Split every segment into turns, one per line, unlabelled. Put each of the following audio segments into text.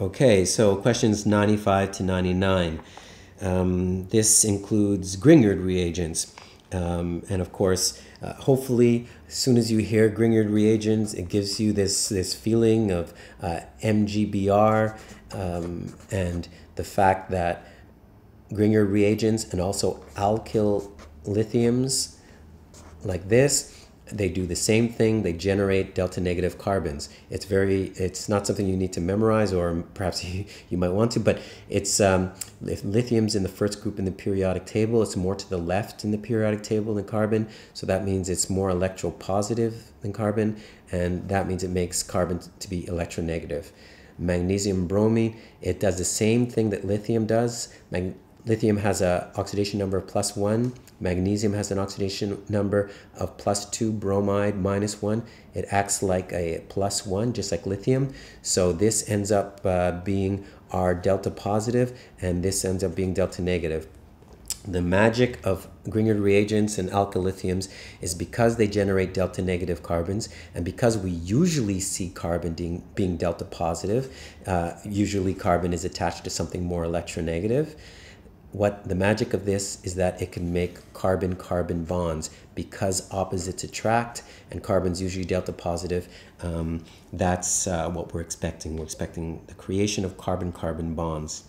Okay, so questions 95 to 99. Um, this includes Grignard reagents. Um, and of course, uh, hopefully, as soon as you hear Grignard reagents, it gives you this, this feeling of uh, MGBR um, and the fact that Grignard reagents and also alkyl lithiums like this they do the same thing they generate delta negative carbons. It's very it's not something you need to memorize or perhaps you, you might want to but it's um, if lithium's in the first group in the periodic table it's more to the left in the periodic table than carbon. So that means it's more electropositive than carbon and that means it makes carbon to be electronegative. Magnesium bromine it does the same thing that lithium does. Mag lithium has a oxidation number of plus one Magnesium has an oxidation number of plus 2, bromide minus 1. It acts like a plus 1, just like lithium. So this ends up uh, being our delta positive, and this ends up being delta negative. The magic of Grignard reagents and alkyllithiums is because they generate delta negative carbons, and because we usually see carbon being, being delta positive, uh, usually carbon is attached to something more electronegative what the magic of this is that it can make carbon-carbon bonds because opposites attract and carbon's usually delta positive. Um, that's uh, what we're expecting. We're expecting the creation of carbon-carbon bonds.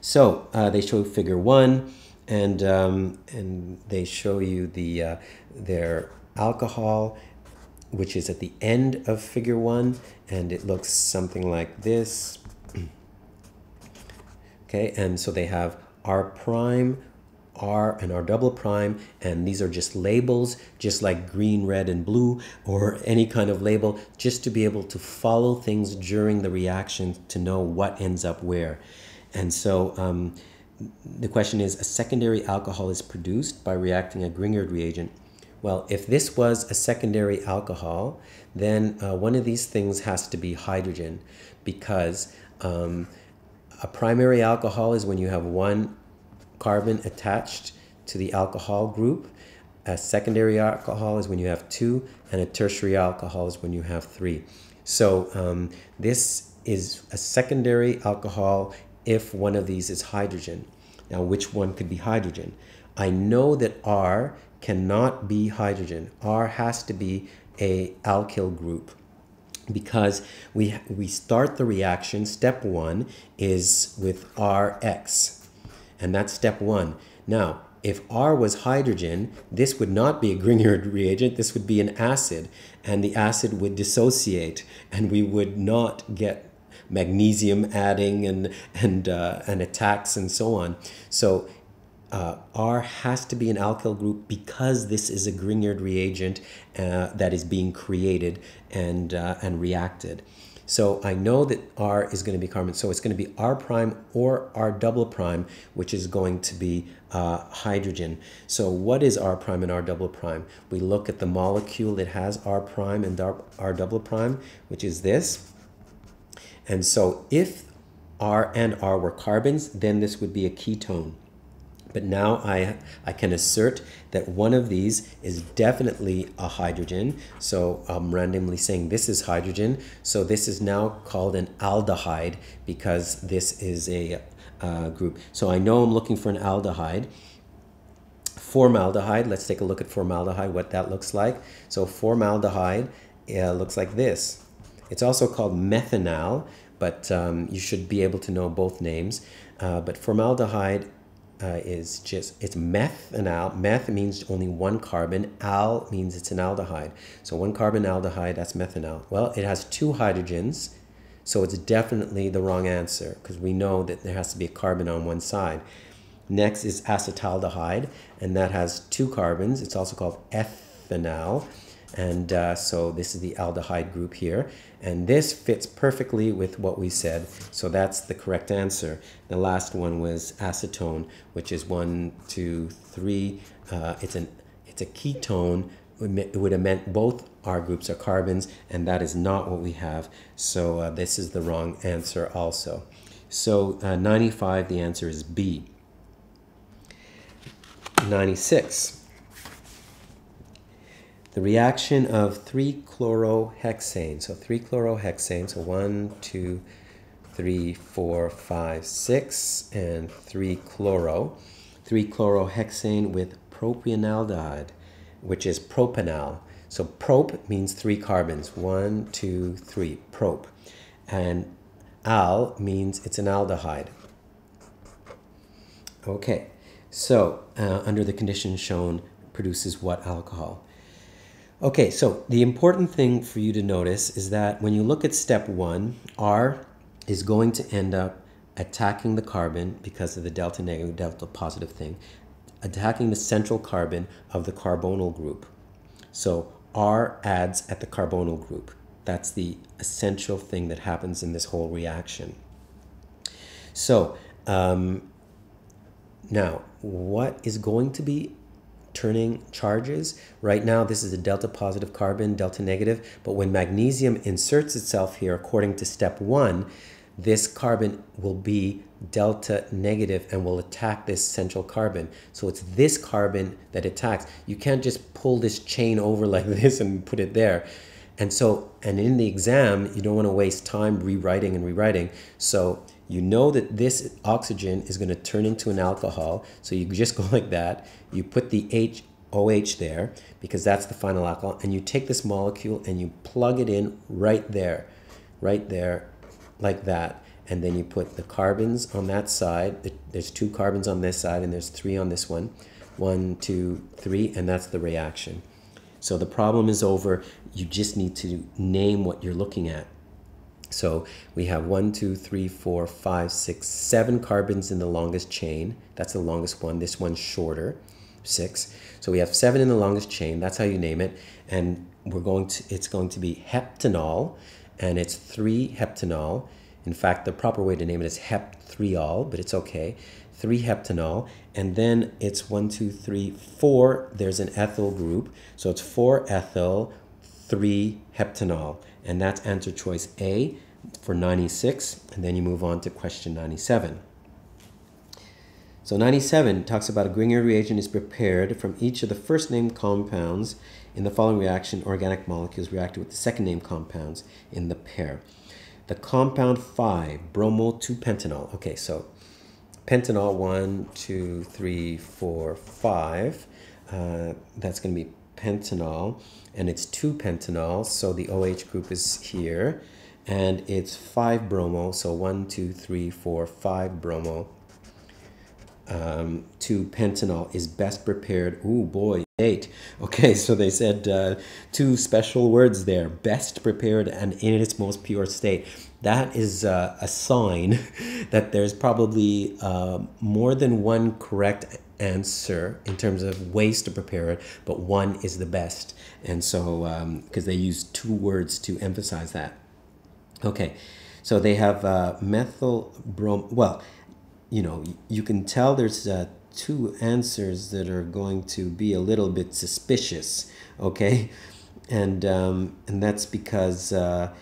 So uh, they show figure one and, um, and they show you the, uh, their alcohol which is at the end of figure one and it looks something like this Okay, and so they have R prime, R and R double prime, and these are just labels, just like green, red, and blue, or any kind of label, just to be able to follow things during the reaction to know what ends up where. And so um, the question is, a secondary alcohol is produced by reacting a Grignard reagent. Well, if this was a secondary alcohol, then uh, one of these things has to be hydrogen because um, a primary alcohol is when you have one carbon attached to the alcohol group. A secondary alcohol is when you have two, and a tertiary alcohol is when you have three. So um, this is a secondary alcohol if one of these is hydrogen. Now, which one could be hydrogen? I know that R cannot be hydrogen. R has to be a alkyl group because we, we start the reaction, step one is with Rx, and that's step one. Now, if R was hydrogen, this would not be a Grignard reagent, this would be an acid, and the acid would dissociate, and we would not get magnesium adding and, and, uh, and attacks and so on. So uh, R has to be an alkyl group because this is a Grignard reagent uh, that is being created and, uh, and reacted. So I know that R is going to be carbon. So it's going to be R prime or R double prime, which is going to be uh, hydrogen. So what is R prime and R double prime? We look at the molecule that has R prime and R, R double prime, which is this. And so if R and R were carbons, then this would be a ketone. But now I, I can assert that one of these is definitely a hydrogen. So I'm randomly saying this is hydrogen. So this is now called an aldehyde because this is a uh, group. So I know I'm looking for an aldehyde. Formaldehyde, let's take a look at formaldehyde, what that looks like. So formaldehyde uh, looks like this. It's also called methanal, but um, you should be able to know both names. Uh, but formaldehyde uh, is just, it's methanal. Meth means only one carbon. Al means it's an aldehyde. So one carbon aldehyde, that's methanal. Well, it has two hydrogens, so it's definitely the wrong answer because we know that there has to be a carbon on one side. Next is acetaldehyde, and that has two carbons. It's also called ethanal. And uh, so this is the aldehyde group here. And this fits perfectly with what we said. So that's the correct answer. The last one was acetone, which is one, two, three. Uh, it's, an, it's a ketone. It would have meant both R groups are carbons, and that is not what we have. So uh, this is the wrong answer also. So uh, 95, the answer is B. 96 the reaction of 3-chlorohexane. So 3-chlorohexane, so one, two, three, four, five, six, and three chloro. Three chlorohexane with propionaldehyde, which is propanal. So prop means three carbons. One, two, three. Prop. And al means it's an aldehyde. Okay, so uh, under the conditions shown, produces what alcohol? Okay, so the important thing for you to notice is that when you look at step one, R is going to end up attacking the carbon because of the delta negative, delta positive thing, attacking the central carbon of the carbonyl group. So R adds at the carbonyl group. That's the essential thing that happens in this whole reaction. So um, now, what is going to be turning charges. Right now, this is a delta positive carbon, delta negative, but when magnesium inserts itself here, according to step one, this carbon will be delta negative and will attack this central carbon. So it's this carbon that attacks. You can't just pull this chain over like this and put it there. And so, and in the exam, you don't want to waste time rewriting and rewriting. So you know that this oxygen is going to turn into an alcohol. So you just go like that. You put the H OH there because that's the final alcohol. And you take this molecule and you plug it in right there, right there, like that. And then you put the carbons on that side. There's two carbons on this side and there's three on this one. One, two, three, and that's the reaction. So the problem is over. You just need to name what you're looking at. So we have one, two, three, four, five, six, seven carbons in the longest chain. That's the longest one. This one's shorter, six. So we have seven in the longest chain. That's how you name it. And we're going to, it's going to be heptanol, and it's three heptanol. In fact, the proper way to name it is hep3ol, but it's okay. Three heptanol, and then it's one, two, three, four. There's an ethyl group, so it's four ethyl, three heptanol. And that's answer choice A for 96. And then you move on to question 97. So 97 talks about a Grignard reagent is prepared from each of the first named compounds in the following reaction. Organic molecules reacted with the second named compounds in the pair. The compound 5, bromo 2-pentanol. Okay, so pentanol 1, 2, 3, 4, 5. Uh, that's going to be pentanol and it's 2 pentanol so the OH group is here and it's 5 bromo so one, two, three, four, five bromo. Um, 2 pentanol is best prepared oh boy 8 okay so they said uh, two special words there best prepared and in its most pure state. That is uh, a sign that there's probably uh, more than one correct answer in terms of ways to prepare it, but one is the best. And so, because um, they use two words to emphasize that. Okay, so they have uh, methyl brom. Well, you know, you can tell there's uh, two answers that are going to be a little bit suspicious. Okay, and um, and that's because uh,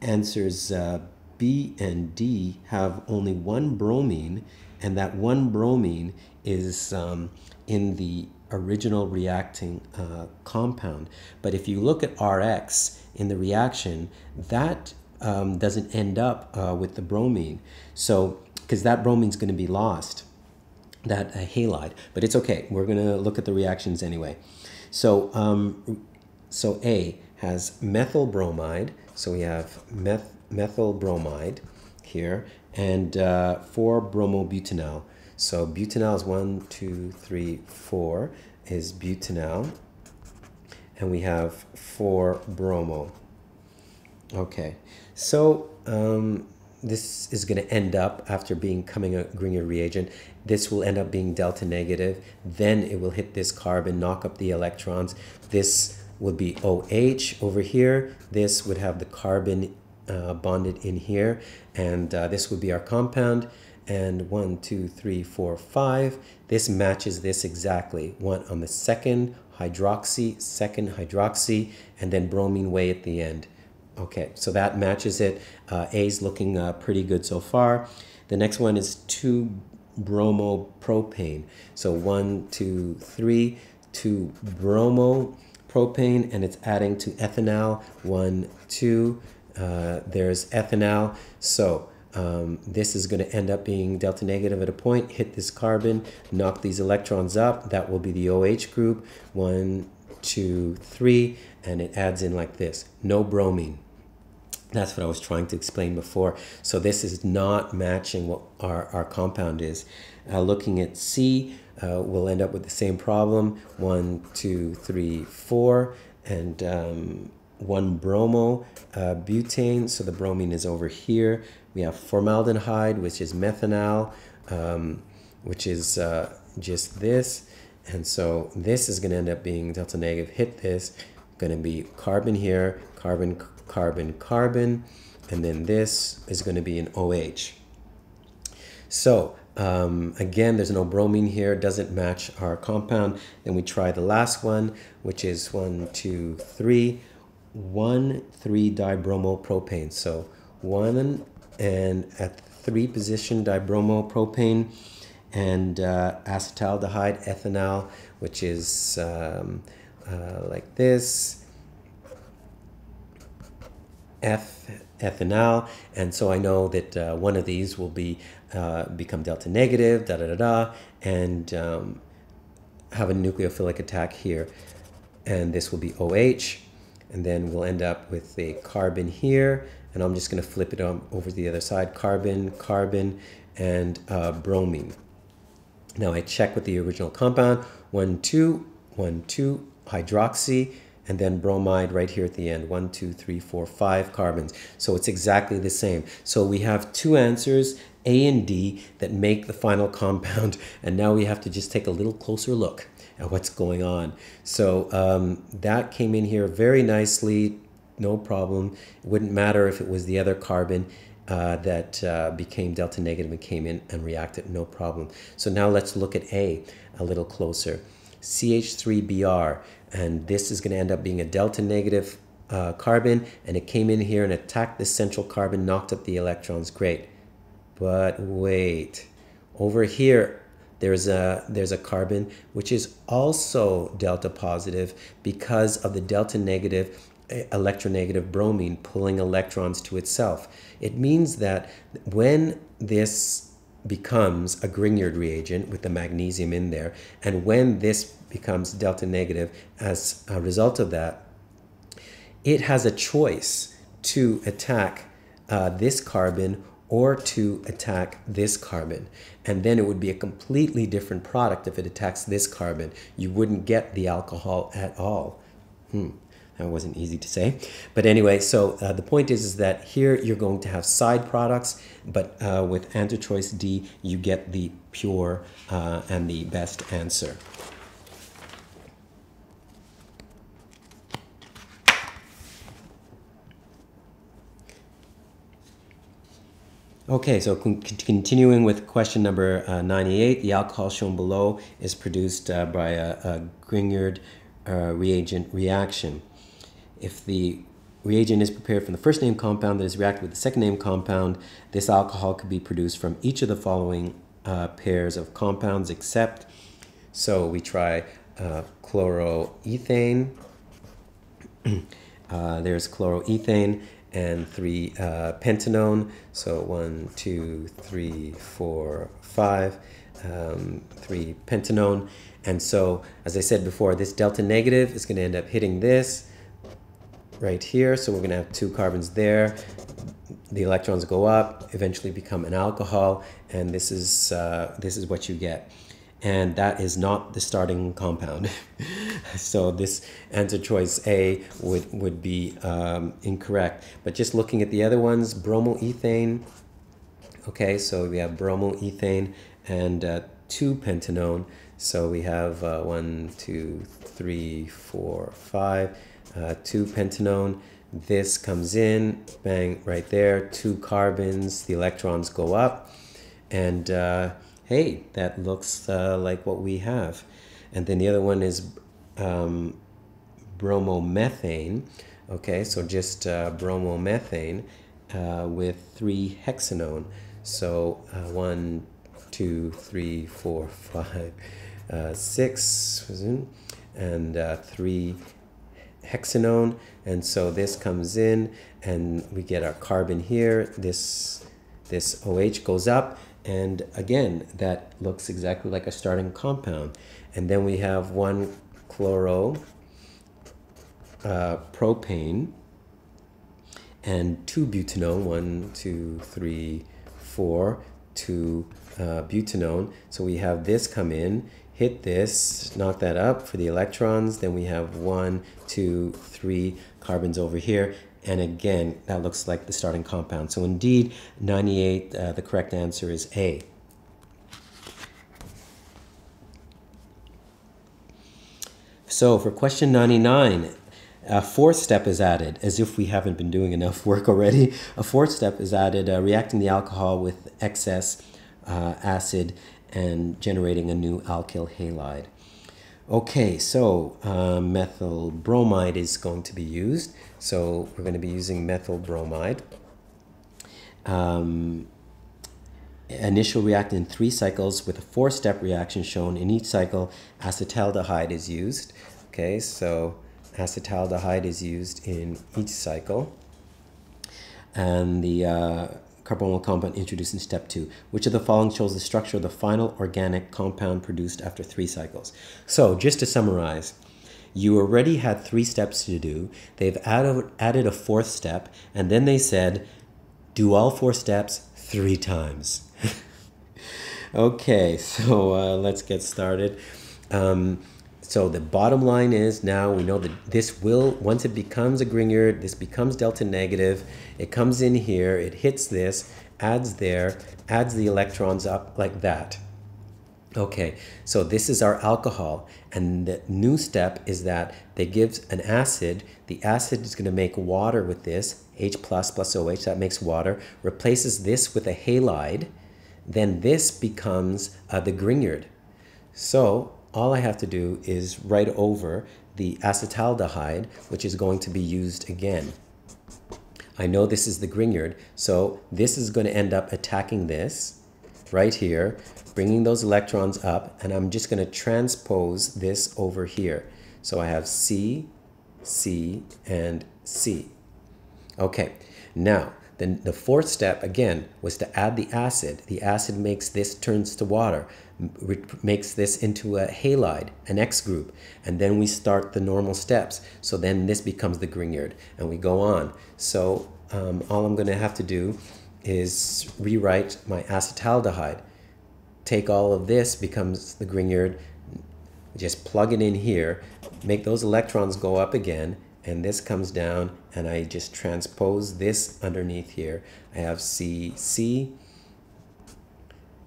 answers uh, B and D have only one bromine, and that one bromine is um, in the original reacting uh, compound. But if you look at Rx in the reaction, that um, doesn't end up uh, with the bromine. So, because that bromine is going to be lost, that uh, halide. But it's okay. We're going to look at the reactions anyway. So, um, so A has methyl bromide. So we have meth methyl bromide here and uh, 4-bromobutanol. So butanol is one, two, three, four is butanol. And we have four bromo. Okay, so um, this is going to end up after being coming a Grignard reagent. This will end up being delta negative. Then it will hit this carbon, knock up the electrons. This would be OH over here. This would have the carbon uh, bonded in here. And uh, this would be our compound and one, two, three, four, five. This matches this exactly. One on the second hydroxy, second hydroxy, and then bromine way at the end. Okay, so that matches it. Uh, A is looking uh, pretty good so far. The next one is 2 bromopropane. So one, two, three, 2 bromopropane, and it's adding to ethanal. One, two. Uh, there's ethanal. So um, this is going to end up being delta negative at a point, hit this carbon, knock these electrons up. That will be the OH group. One, two, three, and it adds in like this. No bromine. That's what I was trying to explain before. So this is not matching what our, our compound is. Uh, looking at C, uh, we'll end up with the same problem. One, two, three, four, and um, one bromo uh, butane. So the bromine is over here. We have formaldehyde, which is methanal, um, which is uh, just this. And so this is going to end up being delta negative. Hit this, going to be carbon here, carbon, carbon, carbon. And then this is going to be an OH. So um, again, there's no bromine here, doesn't match our compound. Then we try the last one, which is one, two, three, one, three dibromopropane. So one and at three position dibromopropane and uh, acetaldehyde ethanal, which is um, uh, like this. F ethanal, and so I know that uh, one of these will be uh, become delta negative, da da da da, and um, have a nucleophilic attack here, and this will be OH, and then we'll end up with a carbon here, and I'm just going to flip it on over to the other side, carbon, carbon, and uh, bromine. Now I check with the original compound, one, two, one, two, hydroxy, and then bromide right here at the end, one, two, three, four, five carbons. So it's exactly the same. So we have two answers, A and D, that make the final compound, and now we have to just take a little closer look at what's going on. So um, that came in here very nicely, no problem. It wouldn't matter if it was the other carbon uh, that uh, became delta negative and came in and reacted, no problem. So now let's look at A a little closer. CH3Br, and this is going to end up being a delta negative uh, carbon, and it came in here and attacked the central carbon, knocked up the electrons. Great. But wait, over here, there's a there's a carbon which is also delta positive because of the delta negative electronegative bromine pulling electrons to itself. It means that when this becomes a Grignard reagent with the magnesium in there, and when this becomes delta negative as a result of that, it has a choice to attack uh, this carbon or to attack this carbon. And then it would be a completely different product if it attacks this carbon. You wouldn't get the alcohol at all. Hmm. That wasn't easy to say. But anyway, so uh, the point is, is that here you're going to have side products, but uh, with answer choice D, you get the pure uh, and the best answer. Okay, so con continuing with question number uh, 98, the alcohol shown below is produced uh, by a, a Grignard uh, reagent reaction. If the reagent is prepared from the first name compound that is reacted with the second name compound, this alcohol could be produced from each of the following uh, pairs of compounds except, so we try uh, chloroethane, uh, there's chloroethane and three uh, pentanone, so one, two, three, four, five, um, three pentanone, and so as I said before, this delta negative is going to end up hitting this, right here. So we're going to have two carbons there. The electrons go up, eventually become an alcohol, and this is, uh, this is what you get. And that is not the starting compound. so this answer choice A would, would be um, incorrect. But just looking at the other ones, bromoethane, okay, so we have bromoethane and uh, 2-pentanone. So we have uh, one, two, three, four, five uh, 2-pentanone. This comes in, bang, right there, two carbons, the electrons go up, and uh, hey, that looks uh, like what we have. And then the other one is um, bromomethane, okay, so just uh, bromomethane uh, with three hexanone. So uh, one, two, three, four, five, six, and three hexanone and so this comes in and we get our carbon here this this OH goes up, and again, that looks exactly like a starting compound. And then we have one chloro uh, propane and two butanone, one, two, three, four, two uh, butanone. So we have this come in, hit this, knock that up for the electrons. Then we have one, two, three carbons over here. And again, that looks like the starting compound. So indeed, 98, uh, the correct answer is A. So for question 99, a fourth step is added, as if we haven't been doing enough work already. A fourth step is added, uh, reacting the alcohol with excess uh, acid and generating a new alkyl halide. Okay, so uh, methyl bromide is going to be used. So we're going to be using methyl bromide. Um, initial react in three cycles with a four-step reaction shown. In each cycle, acetaldehyde is used. Okay, so acetaldehyde is used in each cycle. And the uh, carbonyl compound introduced in step two. Which of the following shows the structure of the final organic compound produced after three cycles? So just to summarize, you already had three steps to do. They've added, added a fourth step, and then they said, do all four steps three times. okay, so uh, let's get started. Um, so the bottom line is now we know that this will, once it becomes a Grignard, this becomes delta negative. It comes in here, it hits this, adds there, adds the electrons up like that. Okay, so this is our alcohol. And the new step is that they give an acid. The acid is going to make water with this, H plus plus OH, that makes water, replaces this with a halide. Then this becomes uh, the Grignard. So all I have to do is write over the acetaldehyde, which is going to be used again. I know this is the Grignard, so this is going to end up attacking this right here, bringing those electrons up, and I'm just going to transpose this over here. So I have C, C, and C. Okay, now then the fourth step, again, was to add the acid. The acid makes this turns to water, makes this into a halide, an X group, and then we start the normal steps. So then this becomes the Grignard, and we go on. So um, all I'm going to have to do is rewrite my acetaldehyde. Take all of this, becomes the Grignard, just plug it in here, make those electrons go up again, and this comes down and I just transpose this underneath here. I have C, C,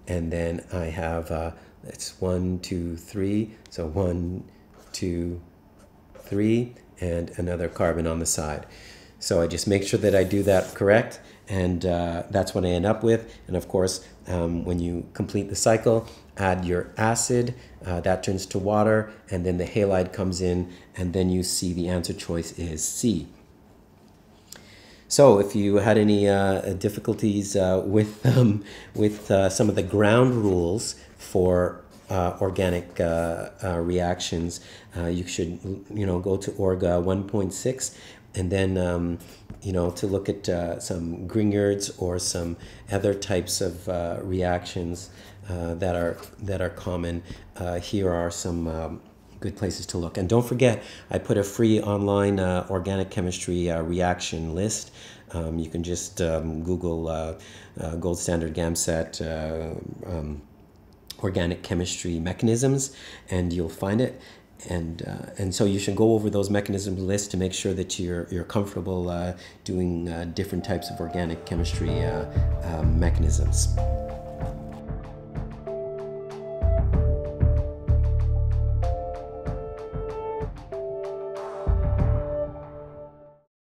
and then I have, uh, it's one, two, three, so one, two, three, and another carbon on the side. So I just make sure that I do that correct, and uh, that's what I end up with. And of course, um, when you complete the cycle, add your acid, uh, that turns to water, and then the halide comes in, and then you see the answer choice is C. So, if you had any uh, difficulties uh, with um, with uh, some of the ground rules for uh, organic uh, reactions, you should you know go to Orga 1.6, and then um, you know to look at some Grignards or some other types of reactions that are that are common. here are some. Um, good places to look. And don't forget, I put a free online uh, organic chemistry uh, reaction list. Um, you can just um, Google uh, uh gold standard GAMSAT uh, um, organic chemistry mechanisms, and you'll find it. And uh, and so you should go over those mechanisms list to make sure that you're you're comfortable doing different types of organic chemistry mechanisms.